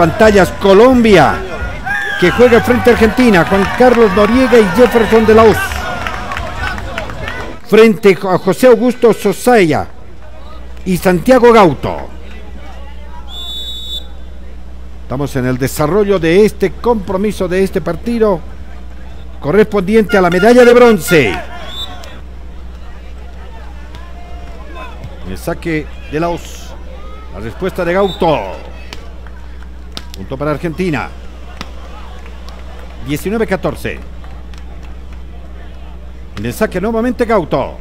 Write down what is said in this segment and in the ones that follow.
pantallas Colombia, que juega frente a Argentina, Juan Carlos Noriega y Jefferson de la Hoz. Frente a José Augusto Sosaya y Santiago Gauto. Estamos en el desarrollo de este compromiso de este partido correspondiente a la medalla de bronce. El saque de la Hoz. La respuesta de Gauto. Punto para Argentina. 19-14. En el saque nuevamente Gauto.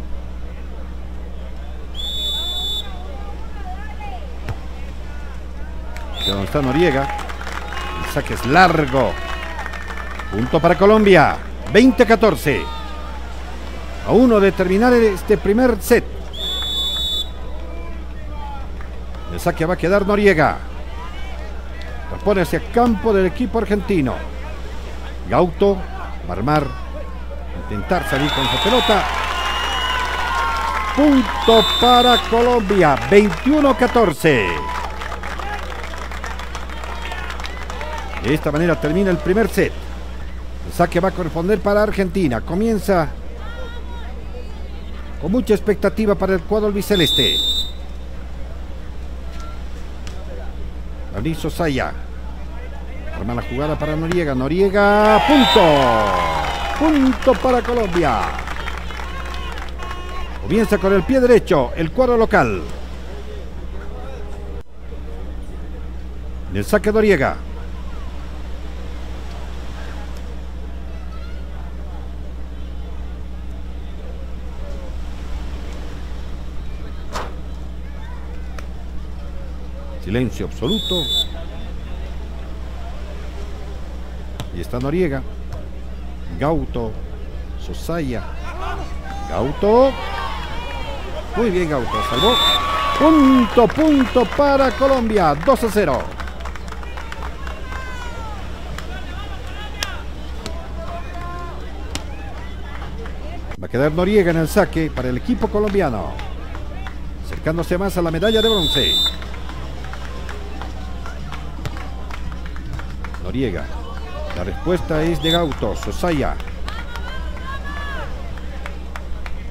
Donde está Noriega. El saque es largo. Punto para Colombia. 20-14. A uno de terminar este primer set. El saque va a quedar Noriega. Responde hacia campo del equipo argentino. Gauto va a armar. Intentar salir con su pelota. Punto para Colombia. 21-14. De esta manera termina el primer set. El saque va a corresponder para Argentina. Comienza con mucha expectativa para el cuadro albiceleste. Fabricio Saya. Arma la jugada para Noriega. Noriega. Punto. Punto para Colombia. Comienza con el pie derecho. El cuadro local. El saque Noriega. Silencio absoluto. Y está Noriega. Gauto. Sosaya. Gauto. Muy bien, Gauto. Salvó. Punto, punto para Colombia. 2 a 0. Va a quedar Noriega en el saque para el equipo colombiano. Acercándose más a la medalla de bronce. Noriega. La respuesta es de Gauto, Sosaya.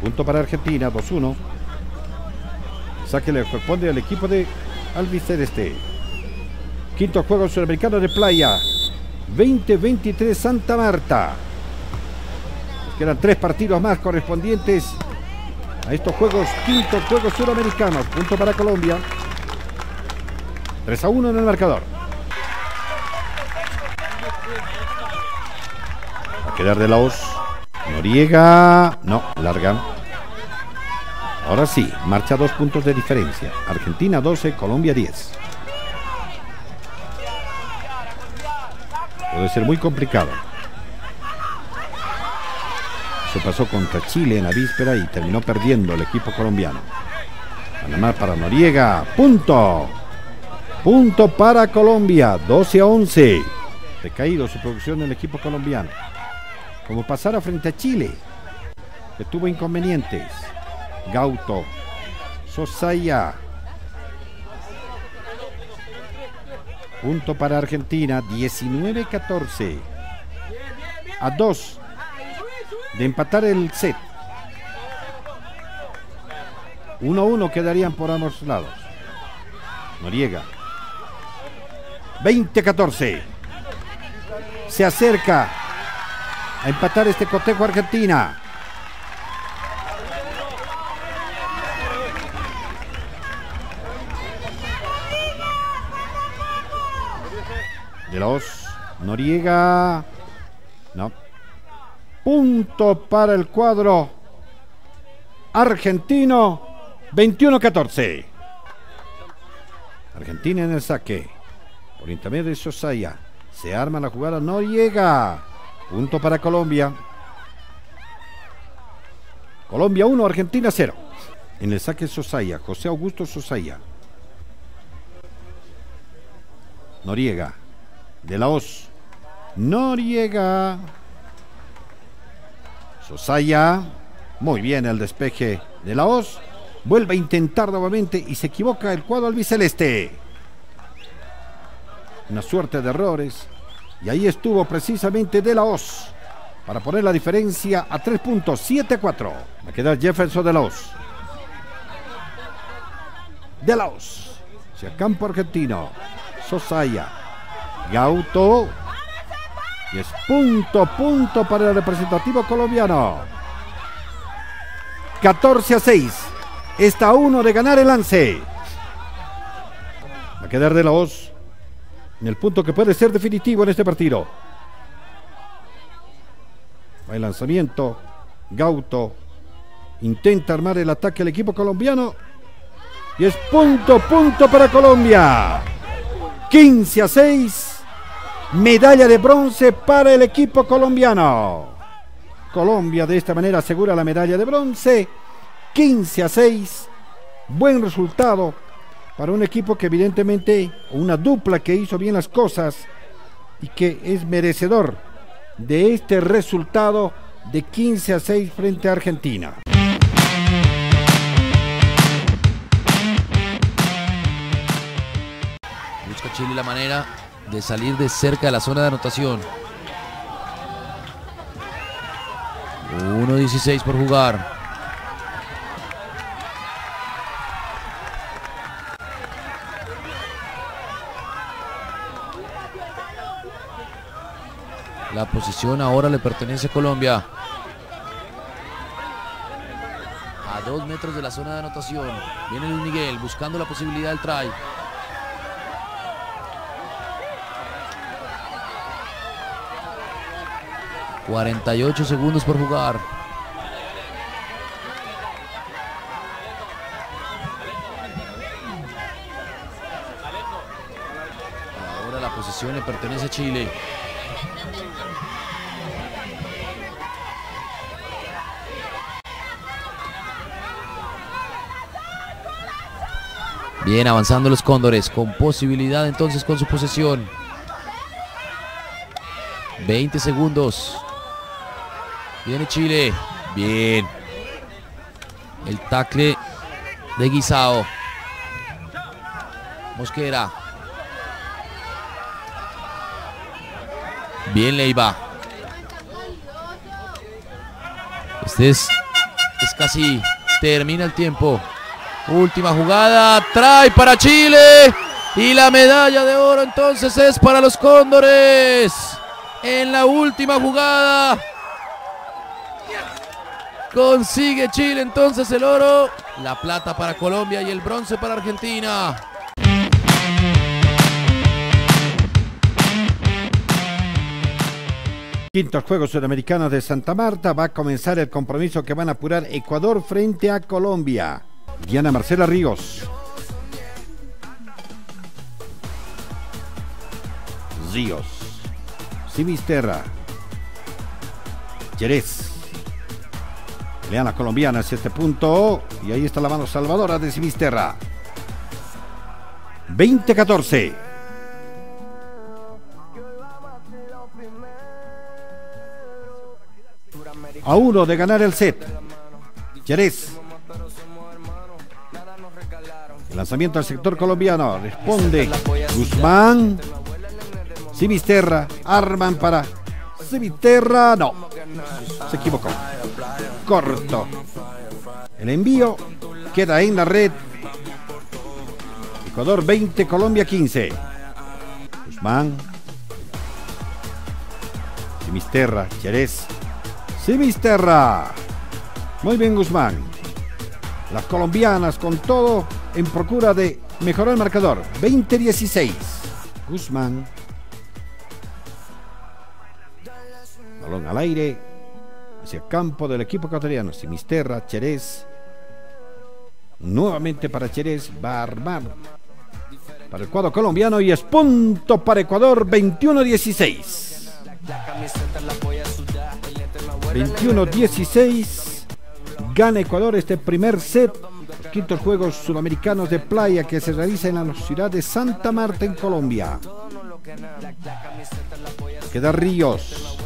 Punto para Argentina, 2-1. Saque le corresponde al equipo de Albiceleste. Quinto juego sudamericano de playa. 2023 Santa Marta. Quedan tres partidos más correspondientes a estos juegos. Quinto juego sudamericano. Punto para Colombia. 3 a 1 en el marcador. Va a quedar de la Hoz. Noriega. No, larga. Ahora sí, marcha dos puntos de diferencia. Argentina 12, Colombia 10. Puede ser muy complicado. Eso pasó contra Chile en la víspera y terminó perdiendo el equipo colombiano. Panamá para Noriega. Punto. Punto para Colombia. 12 a 11. Decaído su producción del equipo colombiano. Como pasara frente a Chile, que tuvo inconvenientes. Gauto, Sosaya. Punto para Argentina, 19-14. A 2 de empatar el set. 1-1 quedarían por ambos lados. Noriega. 20-14. Se acerca a empatar este cotejo Argentina. De Hoz, Noriega. No. Punto para el cuadro argentino. 21-14. Argentina en el saque. Por intermedio de Sosaya. Se arma la jugada. Noriega. Punto para Colombia. Colombia 1, Argentina 0. En el saque Sosaya. José Augusto Sosaya. Noriega. De la Hoz. Noriega. Sosaya. Muy bien el despeje de la Hoz. Vuelve a intentar nuevamente y se equivoca el cuadro albiceleste. una suerte de errores. Y ahí estuvo precisamente De La Hoz para poner la diferencia a 3 puntos, 7-4. Va a quedar Jefferson De La Hoz. De La Hoz. Hacia campo argentino. Sosaya. Gauto. Y es punto, punto para el representativo colombiano. 14 a 6. Está uno de ganar el lance. Va a quedar de la Hoz en el punto que puede ser definitivo en este partido. El lanzamiento. Gauto intenta armar el ataque al equipo colombiano. Y es punto, punto para Colombia. 15 a 6. Medalla de bronce para el equipo colombiano. Colombia de esta manera asegura la medalla de bronce. 15 a 6. Buen resultado para un equipo que evidentemente, una dupla que hizo bien las cosas y que es merecedor de este resultado de 15 a 6 frente a Argentina. Busca Chile la manera de salir de cerca de la zona de anotación. 1.16 por jugar. La posición ahora le pertenece a Colombia. A dos metros de la zona de anotación. Viene Luis Miguel buscando la posibilidad del try. ...48 segundos por jugar... Ahora la posición le pertenece a Chile... Bien, avanzando los cóndores, con posibilidad entonces con su posesión. 20 segundos. Viene Chile. Bien. El tacle de Guisao. Mosquera. Bien Leiva. Este es, es casi termina el tiempo. Última jugada, trae para Chile. Y la medalla de oro entonces es para los Cóndores. En la última jugada. Consigue Chile entonces el oro. La plata para Colombia y el bronce para Argentina. Quintos Juegos Sudamericanos de Santa Marta va a comenzar el compromiso que van a apurar Ecuador frente a Colombia. Diana Marcela Ríos. Ríos. Simisterra. Jerez. Leana colombiana hacia este punto. Y ahí está la mano salvadora de Simisterra. 20-14. A uno de ganar el set. Jerez. Lanzamiento al sector colombiano. Responde Guzmán. Simisterra. Arman para Simisterra. No. Se equivocó. Corto. El envío queda en la red. Ecuador 20, Colombia 15. Guzmán. Simisterra. Jerez. Simisterra. Muy bien, Guzmán. Las colombianas con todo en procura de mejorar el marcador. 20-16. Guzmán. Balón al aire. Hacia el campo del equipo ecuatoriano. Simisterra, Cherez. Nuevamente para Cherez. Va a armar para el cuadro colombiano y es punto para Ecuador 21-16. 21-16. Gana Ecuador este primer set. Quintos Juegos Sudamericanos de Playa que se realiza en la ciudad de Santa Marta, en Colombia. Queda Ríos.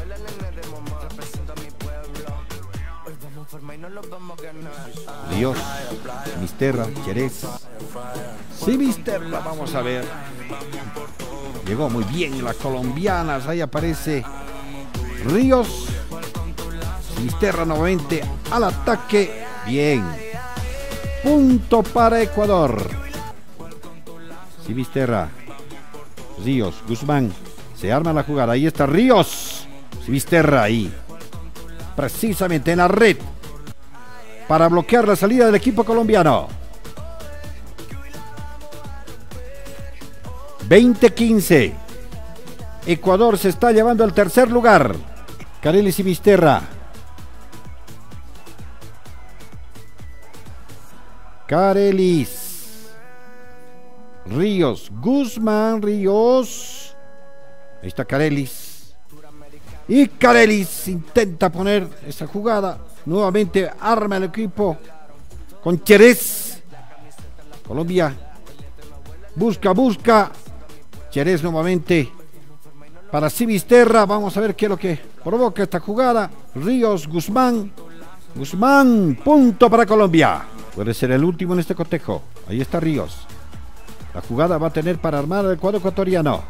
Ríos, Misterra, Jerez. Sí, Misterra, vamos a ver. Llegó muy bien las colombianas. Ahí aparece Ríos. Sinisterra nuevamente al ataque. Bien. Punto para Ecuador. Sinisterra. Ríos. Guzmán. Se arma la jugada. Ahí está Ríos. Sinisterra ahí. Precisamente en la red. Para bloquear la salida del equipo colombiano. 20-15. Ecuador se está llevando al tercer lugar. Carelis y Carelis. Ríos. Guzmán Ríos. Ahí está Carelis. Y Carelis intenta poner esa jugada. Nuevamente arma el equipo con Cherez. Colombia. Busca, busca. Cherez nuevamente para Civisterra. Vamos a ver qué es lo que provoca esta jugada. Ríos, Guzmán. Guzmán, punto para Colombia. Puede ser el último en este cotejo. Ahí está Ríos. La jugada va a tener para armar el cuadro ecuatoriano.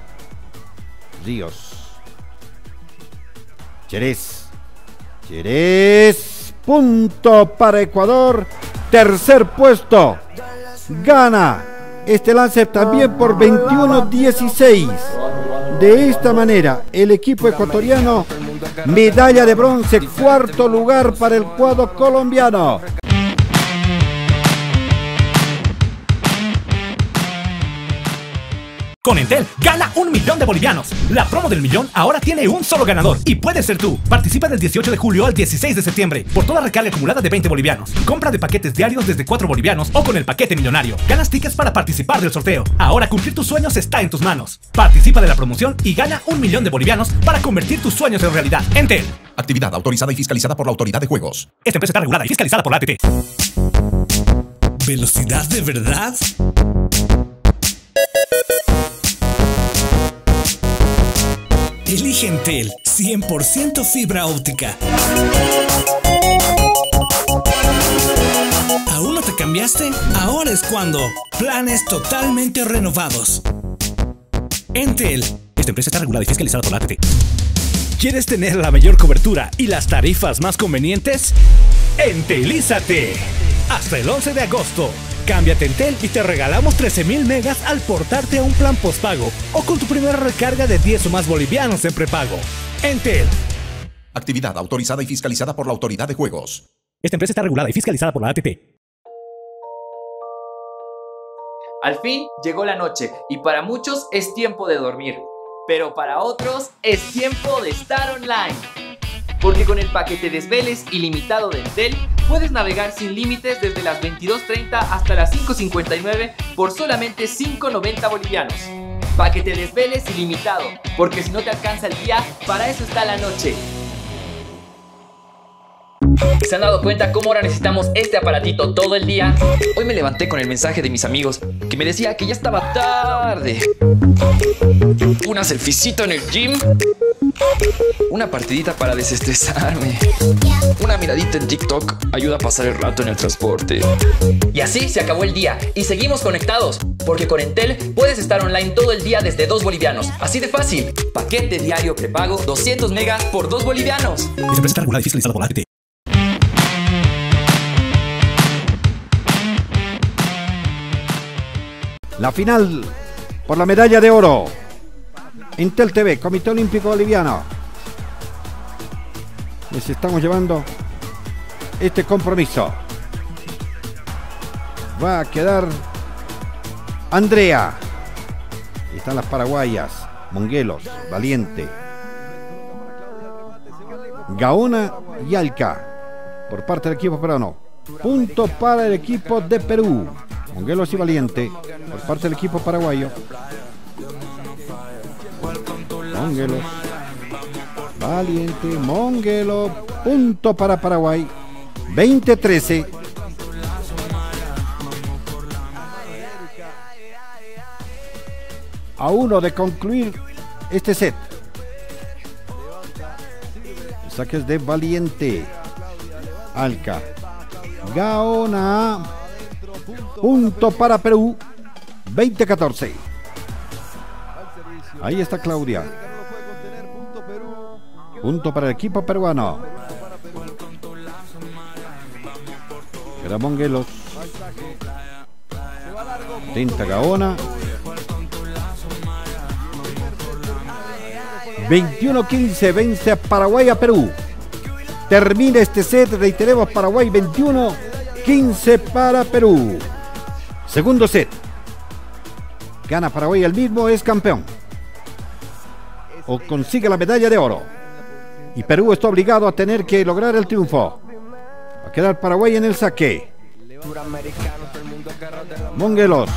Ríos. Cherez. Cherez. Punto para Ecuador. Tercer puesto. Gana este lance también por 21-16. De esta manera, el equipo ecuatoriano, medalla de bronce, cuarto lugar para el cuadro colombiano. Con Entel, gana un millón de bolivianos. La promo del millón ahora tiene un solo ganador y puede ser tú. Participa del 18 de julio al 16 de septiembre por toda recarga acumulada de 20 bolivianos. Compra de paquetes diarios desde 4 bolivianos o con el paquete millonario. Ganas tickets para participar del sorteo. Ahora cumplir tus sueños está en tus manos. Participa de la promoción y gana un millón de bolivianos para convertir tus sueños en realidad. Entel. Actividad autorizada y fiscalizada por la Autoridad de Juegos. Esta empresa está regulada y fiscalizada por la ATT. ¿Velocidad de verdad? Elige Entel 100% fibra óptica. ¿Aún no te cambiaste? Ahora es cuando. Planes totalmente renovados. Entel. Esta empresa está regulada y fiscalizada por la ATT. ¿Quieres tener la mayor cobertura y las tarifas más convenientes? Entelízate. Hasta el 11 de agosto. Cámbiate Entel y te regalamos 13.000 megas al portarte a un plan postpago o con tu primera recarga de 10 o más bolivianos en prepago. Entel. Actividad autorizada y fiscalizada por la Autoridad de Juegos. Esta empresa está regulada y fiscalizada por la ATT. Al fin llegó la noche y para muchos es tiempo de dormir, pero para otros es tiempo de estar online. Porque con el paquete Desveles ilimitado de Entel puedes navegar sin límites desde las 22.30 hasta las 5.59 por solamente 5.90 bolivianos. Paquete Desveles ilimitado, porque si no te alcanza el día, para eso está la noche. ¿Se han dado cuenta cómo ahora necesitamos este aparatito todo el día? Hoy me levanté con el mensaje de mis amigos que me decía que ya estaba tarde. Una selfiecito en el gym. Una partidita para desestresarme. Una miradita en TikTok ayuda a pasar el rato en el transporte. Y así se acabó el día y seguimos conectados, porque con Entel puedes estar online todo el día desde 2 bolivianos. Así de fácil. Paquete diario prepago 200 megas por 2 bolivianos. Esta empresa está regulada y fiscalizada por la ATT. La final por la medalla de oro. Intel TV, Comité Olímpico Boliviano. Les estamos llevando este compromiso. Va a quedar Andrea. Están las paraguayas. Monguelos, Valiente. Gaona y Alca. Por parte del equipo peruano. Punto para el equipo de Perú. Monguelos y Valiente. Por parte del equipo paraguayo. Valiente, Monguelo. Punto para Paraguay. 20-13. A uno de concluir este set. Saques de Valiente. Alca. Gaona. Punto para Perú. 20-14. Ahí está Claudia. Punto para el equipo peruano. Era Monguelos. Tinta Gaona. 21-15 vence a Paraguay a Perú. Termina este set, reiteremos Paraguay 21-15 para Perú. Segundo set. Gana Paraguay el mismo, es campeón. O consigue la medalla de oro. Y Perú está obligado a tener que lograr el triunfo. Va a quedar Paraguay en el saque. Monguelos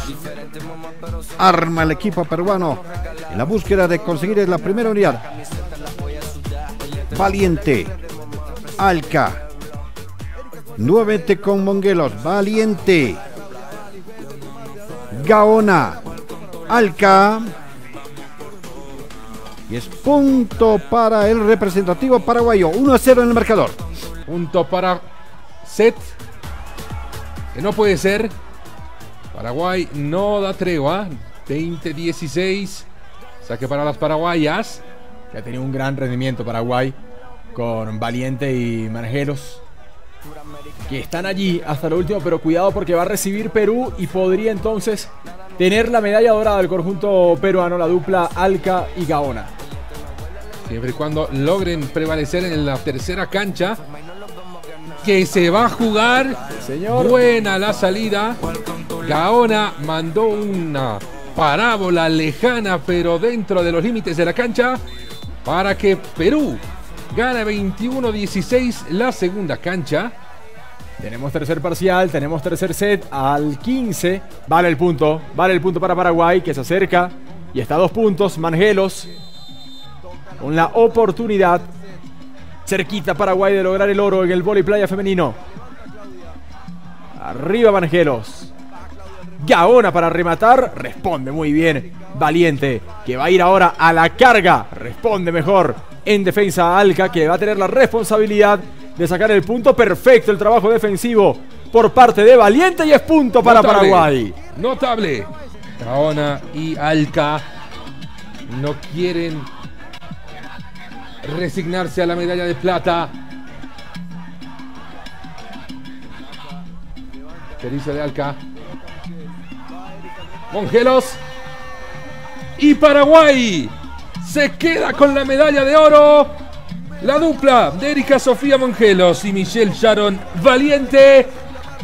arma el equipo peruano en la búsqueda de conseguir la primera unidad. Valiente. Alca. Nuevamente con Monguelos. Valiente. Gaona. Alca. Y es punto para el representativo paraguayo. 1 a 0 en el marcador. Punto para set. Que no puede ser. Paraguay no da tregua. 20-16. Saque para las paraguayas. Que ha tenido un gran rendimiento Paraguay con Valiente y Margelos. Que están allí hasta lo último, pero cuidado porque va a recibir Perú y podría entonces tener la medalla dorada del conjunto peruano, la dupla Alca y Gaona. Siempre y cuando logren prevalecer en la tercera cancha. Que se va a jugar. Señor. Buena la salida. Gaona mandó una parábola lejana, pero dentro de los límites de la cancha. Para que Perú gane 21-16 la segunda cancha. Tenemos tercer parcial, tenemos tercer set al 15. Vale el punto, vale el punto para Paraguay que se acerca y está a dos puntos. Mangelos con la oportunidad cerquita Paraguay de lograr el oro en el vóley playa femenino. Arriba Mangelos. Gaona para rematar, responde muy bien. Valiente, que va a ir ahora a la carga, responde mejor. En defensa Alca, que va a tener la responsabilidad de sacar el punto perfecto, el trabajo defensivo por parte de Valiente y es punto para Notable, Paraguay. Notable. Gaona y Alca no quieren resignarse a la medalla de plata. Servicio de Alca. Mongelos. Y Paraguay se queda con la medalla de oro. La dupla de Erika Sofía Mongelos y Michelle Sharon Valiente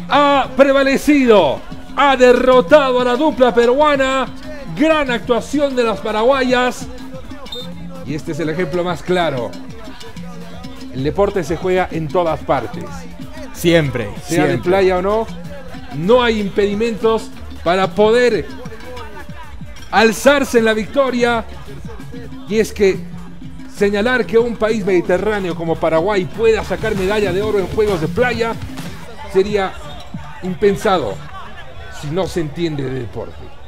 ha prevalecido. Ha derrotado a la dupla peruana. Gran actuación de las paraguayas. Y este es el ejemplo más claro. El deporte se juega en todas partes. Siempre, Sea de siempre. playa o no, no hay impedimentos para poder alzarse en la victoria. Y es que señalar que un país mediterráneo como Paraguay pueda sacar medalla de oro en juegos de playa sería impensado si no se entiende de deporte.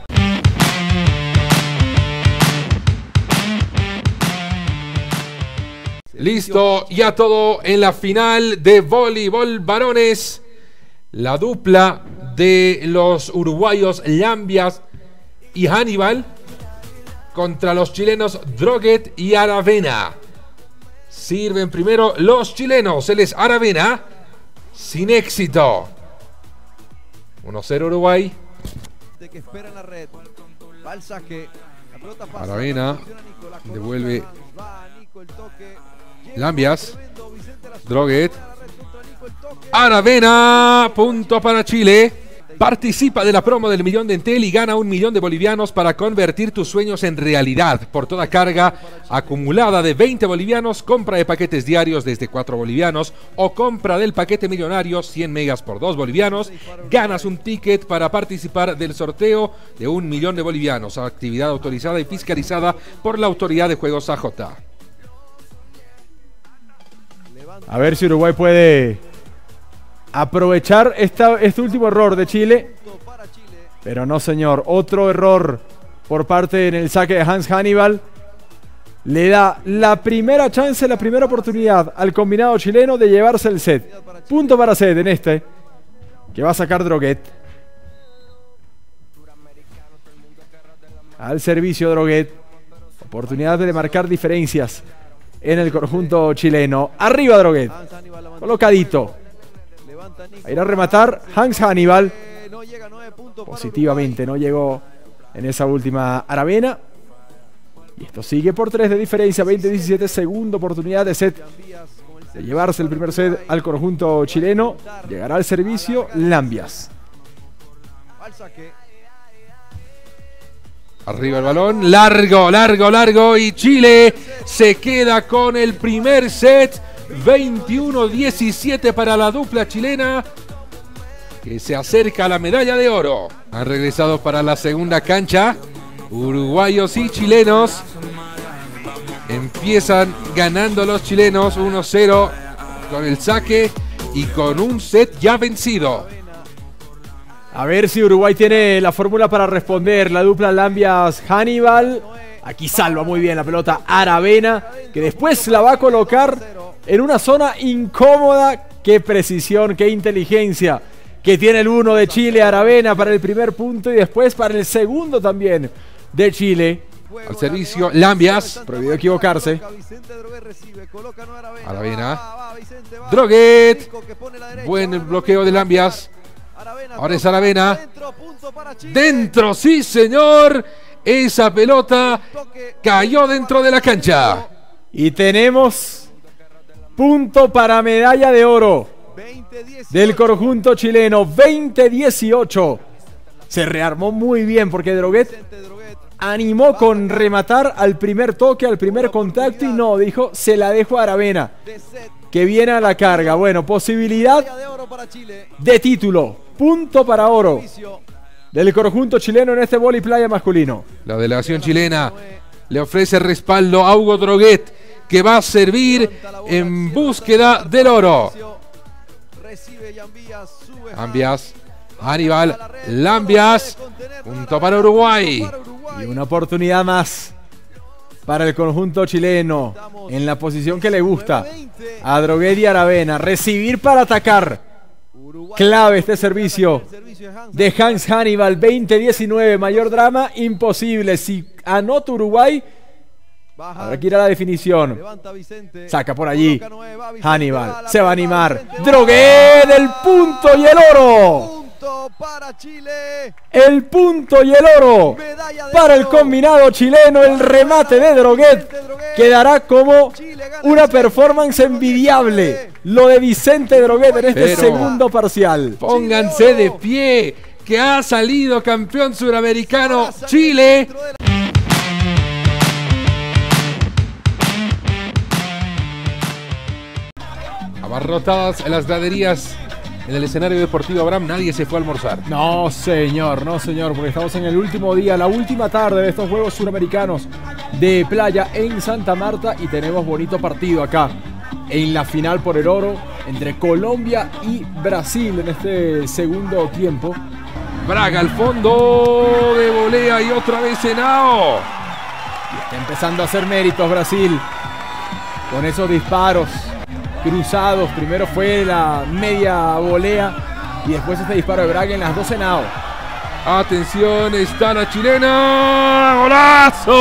Listo, ya todo en la final de voleibol varones. La dupla de los uruguayos Lambias y Hannibal contra los chilenos Droguet y Aravena. Sirven primero los chilenos, él es Aravena, sin éxito. 1-0 Uruguay. de que espera en la red. Va al saque. La pelota pasa. Aravena devuelve en manos. Va Nico el toque. Lambias. Droguet. Aravena, punto para Chile. Participa de la promo del millón de Entel y gana un millón de bolivianos para convertir tus sueños en realidad. Por toda carga acumulada de 20 bolivianos, compra de paquetes diarios desde 4 bolivianos o compra del paquete millonario 100 megas por 2 bolivianos, ganas un ticket para participar del sorteo de un millón de bolivianos. Actividad autorizada y fiscalizada por la Autoridad de Juegos AJ. A ver si Uruguay puede aprovechar esta- este último error de Chile. Pero no, señor. Otro error por parte en el saque de Hans Hannibal. Le da la primera chance, la primera oportunidad al combinado chileno de llevarse el set. Punto para set en este. Que va a sacar Droguet. Al servicio Droguet. Oportunidad de marcar diferencias en el conjunto chileno. Arriba Droguet. Colocadito. A ir a rematar Hans Hannibal. Positivamente no llegó en esa última Aravena. Y esto sigue por 3 de diferencia. 20-17, segunda oportunidad de set. De llevarse el primer set al conjunto chileno. Llegará al servicio Lambias. Arriba el balón, largo, largo, largo y Chile se queda con el primer set. 21-17 para la dupla chilena que se acerca a la medalla de oro. Han regresado para la segunda cancha. Uruguayos y chilenos empiezan ganando los chilenos 1-0 con el saque y con un set ya vencido. A ver si Uruguay tiene la fórmula para responder. La dupla Lambias Hannibal. Aquí salva muy bien la pelota Aravena, que después la va a colocar en una zona incómoda. Qué precisión, qué inteligencia que tiene el uno de Chile, Aravena para el primer punto y después para el segundo también de Chile. Al servicio, Lambias. Prohibido equivocarse. Aravena. Droguet. Buen bloqueo de Lambias. Ahora es Aravena. Dentro, sí señor. Esa pelota cayó dentro de la cancha. Y tenemos punto para medalla de oro del conjunto chileno. 20-18. Se rearmó muy bien porque Droguet animó con rematar al primer toque, al primer contacto y no, dijo, se la dejo a Aravena. Que viene a la carga. Bueno, posibilidad de título. Punto para oro del conjunto chileno en este vóley playa masculino. La delegación chilena le ofrece respaldo a Hugo Droguet, que va a servir en búsqueda del oro. Ambias, Aníbal, Lambias, punto para Uruguay. Y una oportunidad más para el conjunto chileno en la posición que le gusta a Droguet y Aravena. Recibir para atacar. Clave este servicio de Hans Hannibal 2019. Mayor drama imposible. Si anota Uruguay, habrá que ir a la definición. Saca por allí. Hannibal se va a animar. Droguet del punto y el oro para Chile. El punto y el oro para el combinado chileno. El remate de Droguet quedará como una performance envidiable. Lo de Vicente Droguet en este segundo parcial. Pónganse de pie, que ha salido campeón suramericano Chile. Abarrotadas en las graderías en el escenario deportivo Abraham nadie se fue a almorzar. No, señor, no, señor, porque estamos en el último día, la última tarde de estos Juegos Suramericanos de playa en Santa Marta y tenemos bonito partido acá en la final por el oro entre Colombia y Brasil en este segundo tiempo. Braga al fondo de volea y otra vez Senao. Está empezando a hacer méritos Brasil con esos disparos cruzados. Primero fue la media volea y después este disparo de Braga en las dos Senao. Atención, está la chilena. ¡Golazo!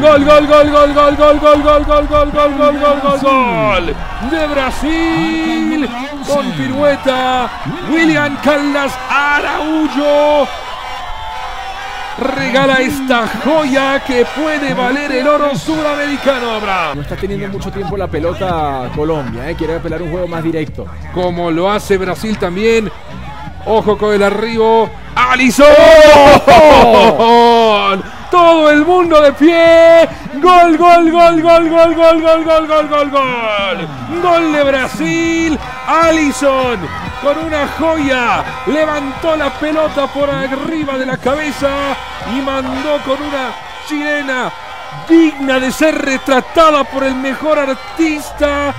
Gol, gol, gol, gol, gol, gol, gol, gol, gol, gol, gol, gol, gol, gol, gol. De Brasil. Con pirueta. William Caldas Araújo regala esta joya que puede valer el oro sudamericano, Abraham. No está teniendo mucho tiempo la pelota Colombia, ¿eh? quiere apelar un juego más directo. Como lo hace Brasil también. Ojo con el arribo. ¡Alisson! Todo el mundo de pie. Gol, gol, gol, gol, gol, gol, gol, gol, gol, gol, gol. Gol de Brasil. Alisson con una joya. Levantó la pelota por arriba de la cabeza y mandó con una chilena digna de ser retratada por el mejor artista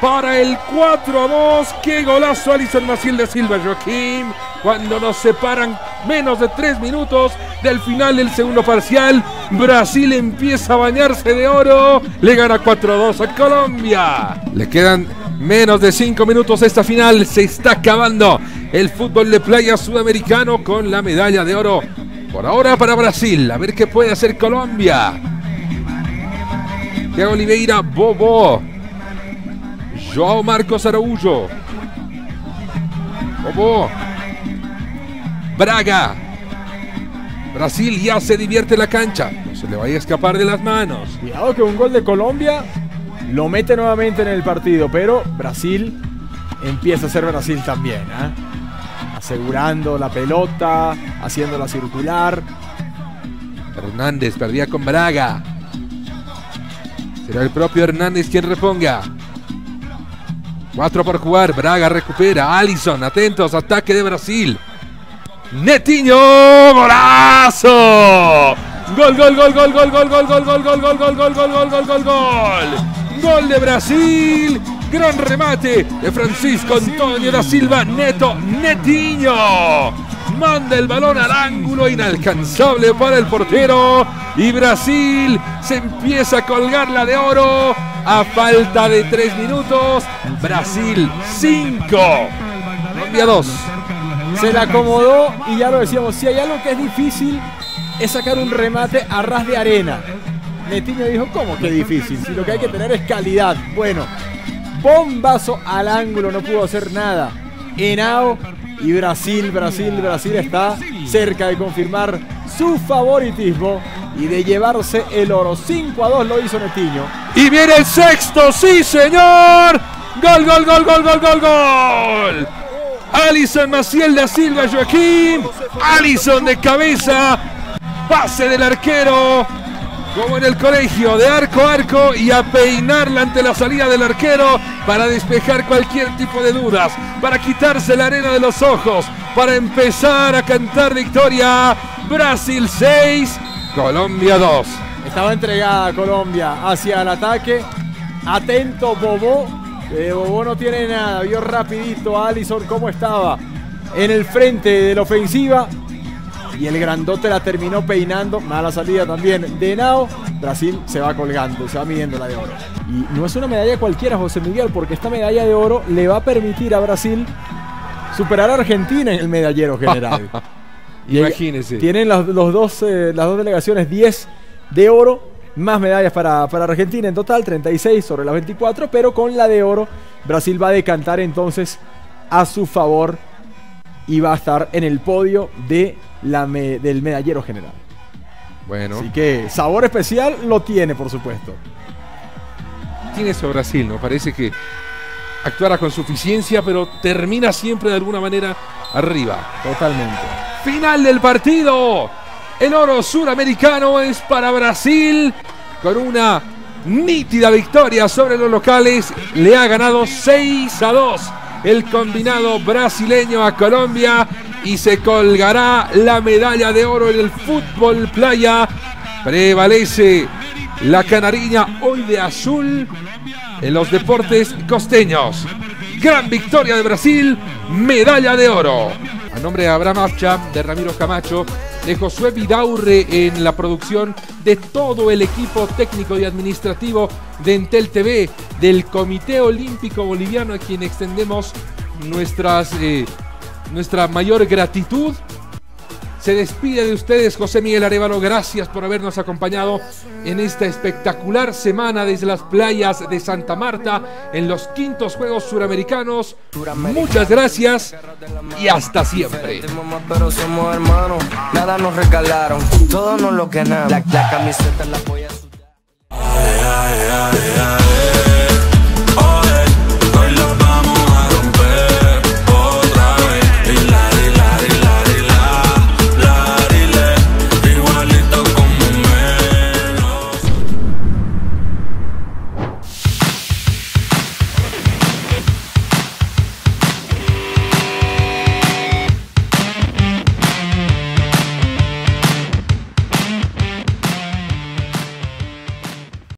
para el 4 a 2. ¡Qué golazo Alison Maciel de Silva, Joaquín! Cuando nos separan menos de 3 minutos del final del segundo parcial, Brasil empieza a bañarse de oro. Le gana 4 a 2 a Colombia. Le quedan menos de 5 minutos esta final. Se está acabando el fútbol de playa sudamericano con la medalla de oro Por ahora para Brasil, a ver qué puede hacer Colombia. Thiago Oliveira, Bobo. Joao Marcos Araújo. Bobo. Braga. Brasil ya se divierte en la cancha. No se le vaya a escapar de las manos. Cuidado que un gol de Colombia lo mete nuevamente en el partido, pero Brasil empieza a ser Brasil también. ¿ah? Asegurando la pelota, haciéndola circular. Hernández perdía con Braga. Será el propio Hernández quien reponga. Cuatro por jugar. Braga recupera. Allison, atentos. Ataque de Brasil. Netiño. ¡Golazo! Gol, gol, gol, gol, gol, gol, gol, gol, gol, gol, gol, gol, gol, gol, gol, gol, gol, gol. Gol de Brasil. Gran remate de Francisco Antonio da Silva. Neto Netiño. Manda el balón al ángulo inalcanzable para el portero. Y Brasil se empieza a colgar la de oro. A falta de tres minutos. Brasil 5. Colombia 2. Se la acomodó y ya lo decíamos, si hay algo que es difícil es sacar un remate a ras de arena. Netiño dijo, ¿cómo que difícil? Si lo que hay que tener es calidad. Bueno, bombazo al ángulo, no pudo hacer nada. Henao y Brasil, Brasil, Brasil está cerca de confirmar su favoritismo y de llevarse el oro. 5 a 2 lo hizo Netiño. Y viene el sexto, sí señor. Gol, gol, gol, gol, gol, gol, gol. Alison Maciel da Silva Joaquín. Alison de cabeza. Pase del arquero. Como en el colegio, de arco a arco y a peinarla ante la salida del arquero para despejar cualquier tipo de dudas, para quitarse la arena de los ojos, para empezar a cantar victoria. Brasil 6, Colombia 2. Estaba entregada Colombia hacia el ataque. Atento Bobo. Eh, Bobo no tiene nada. Vio rapidito a Allison cómo estaba en el frente de la ofensiva. Y el grandote la terminó peinando. Mala salida también de Nao. Brasil se va colgando, se va midiendo la de oro. Y no es una medalla cualquiera, José Miguel, porque esta medalla de oro le va a permitir a Brasil superar a Argentina en el medallero general. Y Imagínese. Tienen las, los dos, eh, las dos delegaciones 10 de oro, más medallas para, para Argentina en total, 36 sobre las 24, pero con la de oro Brasil va a decantar entonces a su favor y va a estar en el podio de la me- del medallero general. Bueno, Así que sabor especial lo tiene, por supuesto. tiene eso Brasil, ¿no? Parece que actuara con suficiencia, pero termina siempre de alguna manera arriba. Totalmente. Final del partido. El oro suramericano es para Brasil con una nítida victoria sobre los locales. Le ha ganado 6 a 2 el combinado brasileño a Colombia y se colgará la medalla de oro en el fútbol playa. Prevalece la canariña hoy de azul en los deportes costeños. Gran victoria de Brasil, medalla de oro. A nombre de Abraham Afcha, de Ramiro Camacho, de Josué Vidaurre en la producción, de todo el equipo técnico y administrativo de Entel TV, del Comité Olímpico Boliviano, a quien extendemos nuestras, eh, nuestra mayor gratitud se despide de ustedes José Miguel Arevalo. Gracias por habernos acompañado en esta espectacular semana desde las playas de Santa Marta en los quintos Juegos Suramericanos. Muchas gracias y hasta siempre. Pero somos hermanos, nada nos regalaron, todo nos lo ganamos. La, la camiseta la voy a sudar.